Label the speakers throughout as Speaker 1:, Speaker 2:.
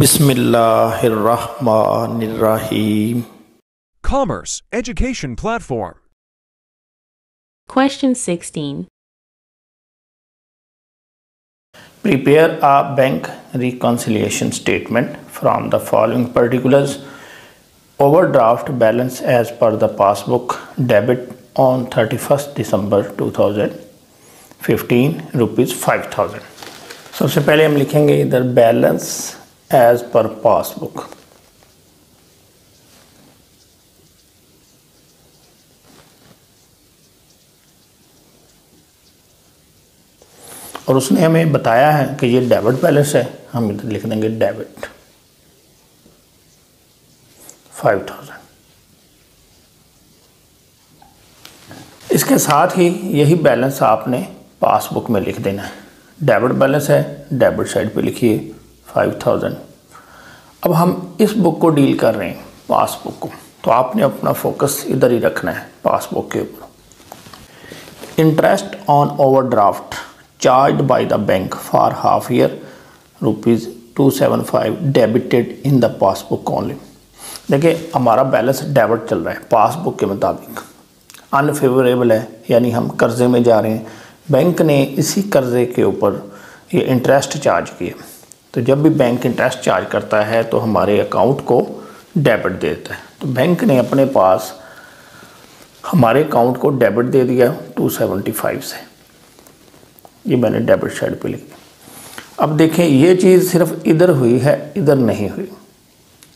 Speaker 1: Bismillahirrahmanirrahim.
Speaker 2: Commerce Education Platform.
Speaker 3: Question 16.
Speaker 1: Prepare a bank reconciliation statement from the following particulars. Overdraft balance as per the passbook debit on 31st December 2015 rupees 5000 सबसे पहले हम लिखेंगे इधर balance as पर passbook और उसने हमें बताया है कि ये डेबिट बैलेंस है। हम इधर लिख देंगे डेबिट। Five thousand. इसके साथ ही यही बैलेंस आपने पासबुक में लिख देना है। डेबिट बैलेंस है, डेबिट साइड पे लिखिए। फाइव थाउज़ेंड अब हम इस बुक को डील कर रहे हैं पासबुक को। तो आपने अपना फोकस इधर ही रखना है पासबुक के ऊपर। Interest on overdraft charge by the bank for half year rupees two seven five debited in the passbook only देखिए, हमारा बैलेंस डेबिट चल रहा है पासबुक के मुताबिक। अनफेवरेबल है, यानी हम कर्ज़े में जा रहे हैं। बैंक ने इसी कर्ज़े के ऊपर ये इंटरेस्ट चार्ज किया तो जब भी बैंक इंटरेस्ट चार्ज करता है तो हमारे अकाउंट को डेबिट दे देता है। तो बैंक ने अपने पास हमारे अकाउंट को डेबिट दे दिया 275 से। ये मैंने डेबिट साइड पे लिख। अब देखें, ये चीज़ सिर्फ़ इधर हुई है, इधर नहीं हुई।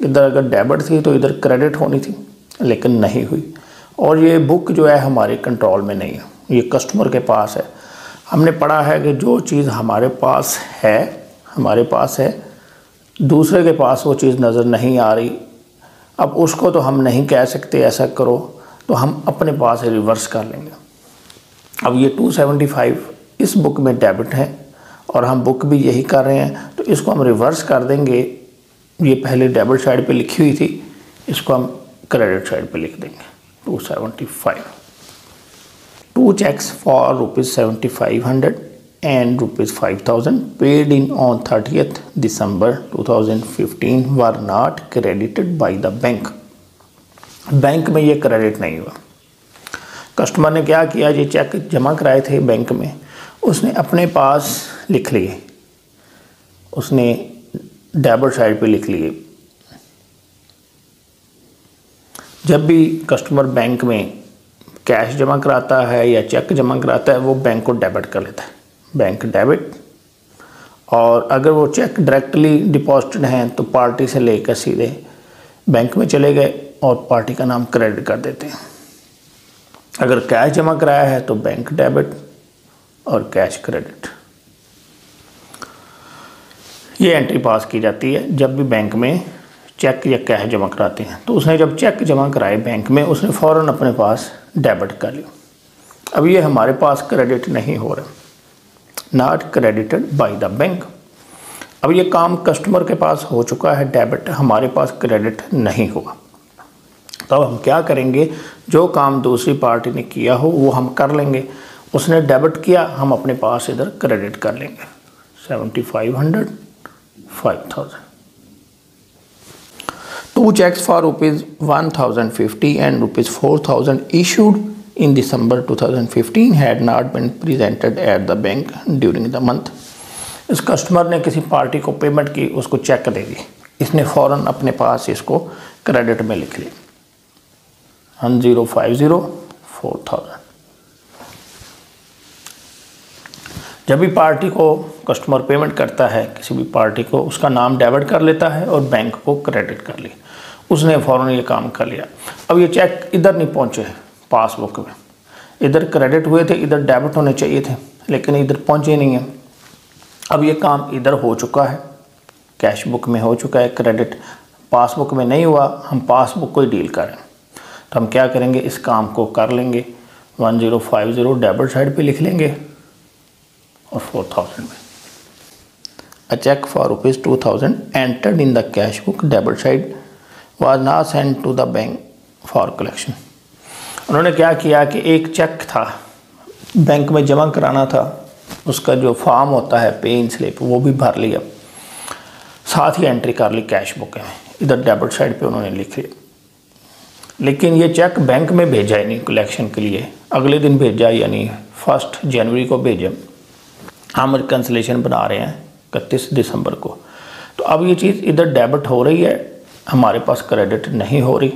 Speaker 1: इधर अगर डेबिट थी तो इधर क्रेडिट होनी थी, लेकिन नहीं हुई। और ये बुक जो है, हमारे कंट्रोल में नहीं है। ये कस्टमर के पास है। हमने पढ़ा है कि जो चीज़ हमारे पास है हमारे पास है। दूसरे के पास वो चीज़ नज़र नहीं आ रही। अब उसको तो हम नहीं कह सकते, ऐसा करो तो हम अपने पास रिवर्स कर लेंगे। अब ये 275 इस बुक में डेबिट है और हम बुक भी यही कर रहे हैं तो इसको हम रिवर्स कर देंगे। ये पहले डेबिट साइड पे लिखी हुई थी, इसको हम क्रेडिट साइड पे लिख देंगे। 275 two cheques for rupees seventy five hundred and rupees 5000 paid in on 30th December 2015 were not credited by the bank. Bank में ये क्रेडिट नहीं हुआ। कस्टमर ने क्या किया? ये चेक जमा कराए थे बैंक में। उसने अपने पास लिख लिए। उसने डेबिट साइड पे लिख लिए। जब भी कस्टमर बैंक में कैश जमा कराता है या चेक जमा कराता है, वो बैंक को डेबिट कर लेता है। बैंक डेबिट और अगर वो चेक डायरेक्टली डिपॉजिटेड हैं तो पार्टी से लेकर सीधे बैंक में चले गए और पार्टी का नाम क्रेडिट कर देते हैं। अगर कैश जमा कराया है तो बैंक डेबिट और कैश क्रेडिट ये एंट्री पास की जाती है जब भी बैंक में चेक या कैश जमा कराते हैं। तो उसने जब चेक जमा कराए बैंक में, उसने फ़ौरन अपने पास डेबिट कर लिया। अब ये हमारे पास क्रेडिट नहीं हो रहा। Not credited by the bank अब ये काम कस्टमर के पास हो चुका है डेबिट हमारे पास क्रेडिट नहीं हुआ। तो अब हम क्या करेंगे? जो काम दूसरी पार्टी ने किया हो, वो हम कर लेंगे। उसने डेबिट किया, हम अपने पास इधर क्रेडिट कर लेंगे। Seventy five hundred five thousand two cheques for rupees one thousand fifty and rupees four thousand issued in December 2015 had not been presented at the bank during the month. इस customer ने किसी party को payment की, उसको check दे दी। इसने फ़ौरन अपने पास इसको क्रेडिट में लिख लिया। One zero five zero, four thousand. जब भी पार्टी को कस्टमर पेमेंट करता है, किसी भी पार्टी को, उसका नाम डेबिट कर लेता है और बैंक को क्रेडिट कर लिया। उसने फ़ौरन ये काम कर लिया। अब ये चेक इधर नहीं पहुँचे पासबुक में। इधर क्रेडिट हुए थे, इधर डेबिट होने चाहिए थे, लेकिन इधर पहुँचे नहीं हैं। अब ये काम इधर हो चुका है। कैश बुक में हो चुका है क्रेडिट पासबुक में नहीं हुआ, हम पासबुक को ही डील करें। तो हम क्या करेंगे, इस काम को कर लेंगे। One zero five zero debit side पे लिख लेंगे, और फोर थाउज़ेंड में। A cheque for rupees two thousand entered in the cash book debit side was not send to the bank for collection उन्होंने क्या किया कि एक चेक था बैंक में जमा कराना था, उसका जो फॉर्म होता है पे इन स्लिप वो भी भर लिया। साथ ही एंट्री कर ली कैश बुक में, इधर डेबिट साइड पे उन्होंने लिख लिया। लेकिन ये चेक बैंक में भेजा ही नहीं कलेक्शन के लिए। अगले दिन भेजा, यानी फ़र्स्ट जनवरी को भेजा। हम कैंसलेशन बना रहे हैं इकतीस दिसंबर को। तो अब ये चीज़ इधर डेबिट हो रही है, हमारे पास क्रेडिट नहीं हो रही।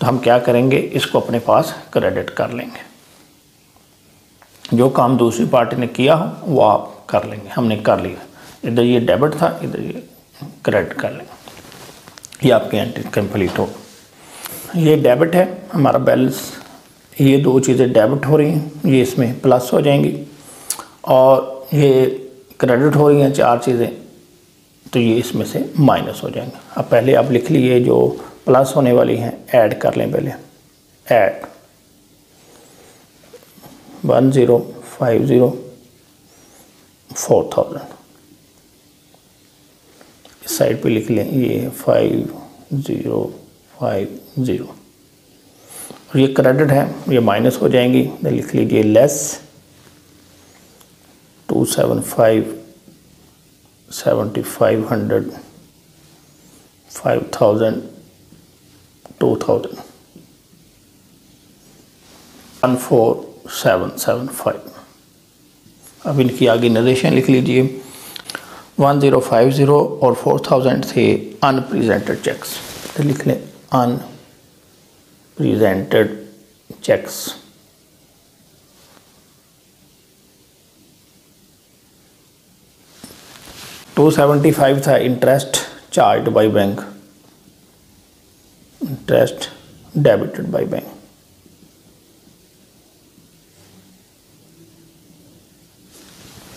Speaker 1: तो हम क्या करेंगे? इसको अपने पास क्रेडिट कर लेंगे। जो काम दूसरी पार्टी ने किया हो, वो आप कर लेंगे। हमने कर लिया। इधर ये डेबिट था, इधर ये क्रेडिट कर लेंगे। ये आपकी एंट्री कंप्लीट हो। ये डेबिट है, हमारा बैलेंस ये दो चीज़ें डेबिट हो रही हैं। ये इसमें प्लस हो जाएँगी। और ये क्रेडिट हो रही हैं चार चीज़ें तो ये इसमें से माइनस हो जाएँगे। अब पहले आप लिख लीजिए जो प्लस होने वाली हैं, ऐड कर लें पहले। Add. One zero five zero four thousand. इस साइड पे लिख लें, ये फाइव ज़ीरो फाइव ज़ीरो। और ये क्रेडिट है, ये माइनस हो जाएँगी तो लिख लीजिए less two seven five seventy five hundred, five thousand two thousand one four seven seven five अब इनकी आगे निर्देशन लिख लीजिए। वन ज़ीरो फाइव ज़ीरो और फोर थाउज़ेंड थे अनप्रेजेंटेड चेक्स तो लिख लें unpresented cheques two seventy five था interest charge by bank interest debited by bank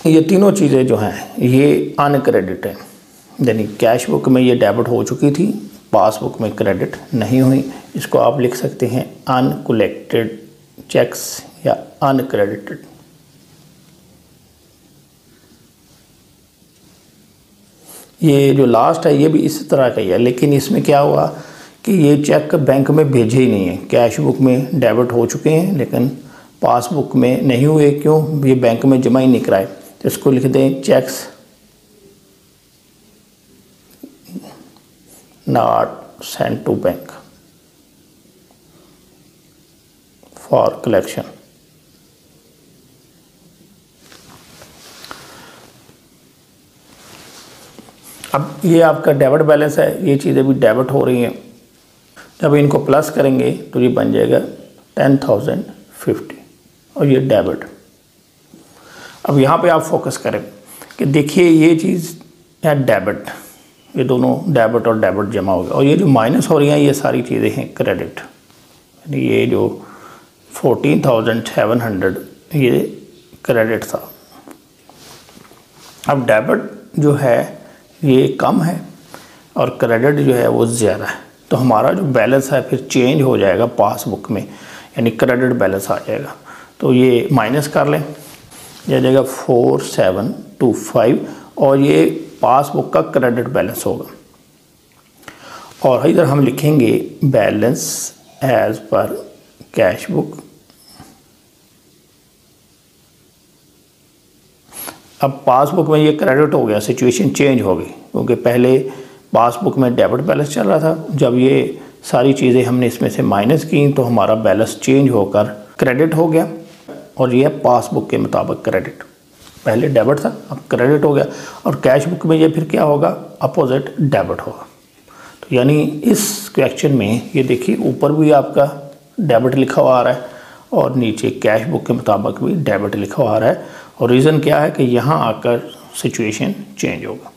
Speaker 1: ये तीनों चीज़ें जो हैं, ये अनक्रेडिट हैं। यानी कैश बुक में ये डेबिट हो चुकी थी पासबुक में क्रेडिट नहीं हुई। इसको आप लिख सकते हैं अनकलेक्टेड चेक्स या अनक्रेडिटेड ये जो लास्ट है, ये भी इस तरह का ही है। लेकिन इसमें क्या हुआ? कि ये चेक बैंक में भेजे ही नहीं है। कैश बुक में डेबिट हो चुके हैं, लेकिन पासबुक में नहीं हुए। क्यों? ये बैंक में जमा ही नहीं कराए। तो इसको लिख दें cheques. Not send to bank. For collection. अब ये आपका डेबिट बैलेंस है। ये चीज़ें भी डेबिट हो रही हैं। जब इनको प्लस करेंगे तो ये बन जाएगा टेन थाउज़ेंड फिफ्टी और ये डेबिट अब यहाँ पे आप फोकस करें कि देखिए ये चीज़ है डेबिट ये दोनों डेबिट और डेबिट जमा हो गया। और ये जो माइनस हो रही हैं, ये सारी चीज़ें हैं क्रेडिट यानी ये जो फोर्टीन थाउज़ेंड सेवन हंड्रेड ये क्रेडिट था। अब डेबिट जो है, ये कम है और क्रेडिट जो है वो ज़्यादा है। तो हमारा जो बैलेंस है फिर चेंज हो जाएगा पासबुक में, यानी क्रेडिट बैलेंस आ जाएगा। तो ये माइनस कर लें यह जाएगा फोर सेवन टू फाइव, और ये पासबुक का क्रेडिट बैलेंस होगा। और इधर हम लिखेंगे balance as per cash book. अब पासबुक में ये क्रेडिट हो गया, सिचुएशन चेंज हो गई, क्योंकि पहले पासबुक में डेबिट बैलेंस चल रहा था। जब ये सारी चीज़ें हमने इसमें से माइनस की तो हमारा बैलेंस चेंज होकर क्रेडिट हो गया और ये पासबुक के मुताबिक क्रेडिट। पहले डेबिट था, अब क्रेडिट हो गया और कैश बुक में ये फिर क्या होगा? अपोजिट डेबिट होगा। तो यानी इस क्वेश्चन में ये देखिए, ऊपर भी आपका डेबिट लिखा हुआ आ रहा है और नीचे कैश बुक के मुताबिक भी डेबिट लिखा हुआ आ रहा है। और रीज़न क्या है कि यहाँ आकर सिचुएशन चेंज होगा।